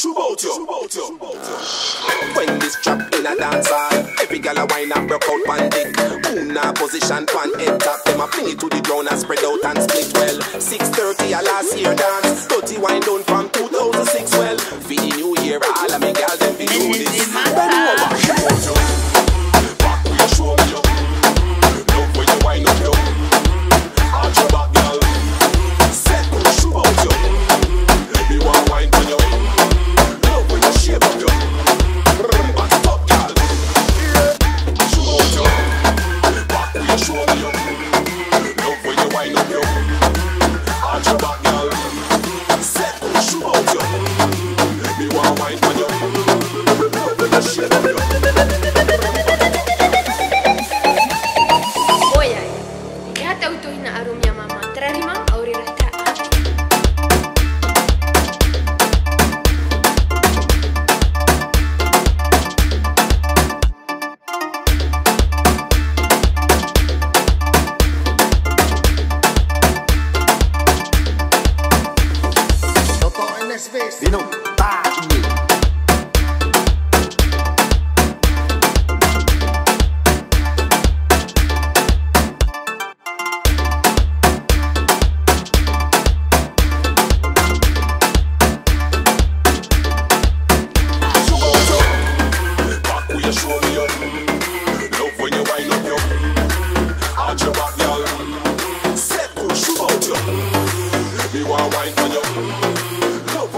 When this trap in a dance hall, every gal a wine and broke out pan dick. Boom position pan head top, them a fling it to the ground and spread out and split well. 6:30 a last year dance, 30 wine down from 2006 well. Kita butuhin aromnya mama. Terima, Aurira.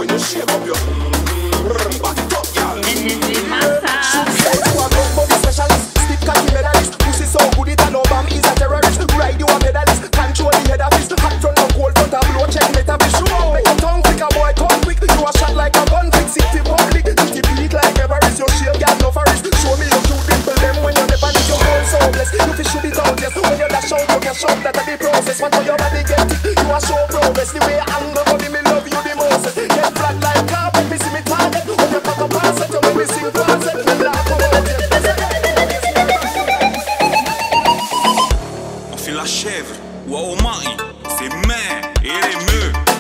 When you shape up, your mm-hmm. back it up, y'all. She said you a member of the specialists, stiff cutty medalist. Pussy so good it'll over me, it's a terrorist. Ride you a pedalist, control the head of fist. Hotter than gold, but I blow check, let me show. Make your tongue stick, a boy come quick. You a shot like a gun, fix it in public Hit beat like Everest Your shape got no Show me your Them when you Your You should be doubtless When you out You that I be process One for your On fait la chèvre, Waomai, c'est mains et les meux.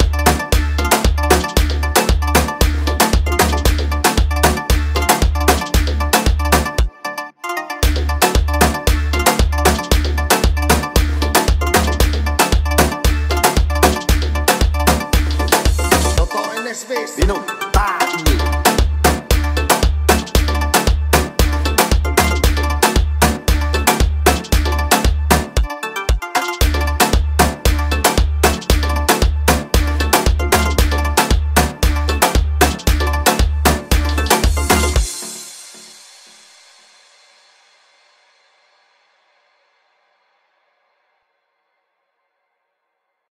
space. You know.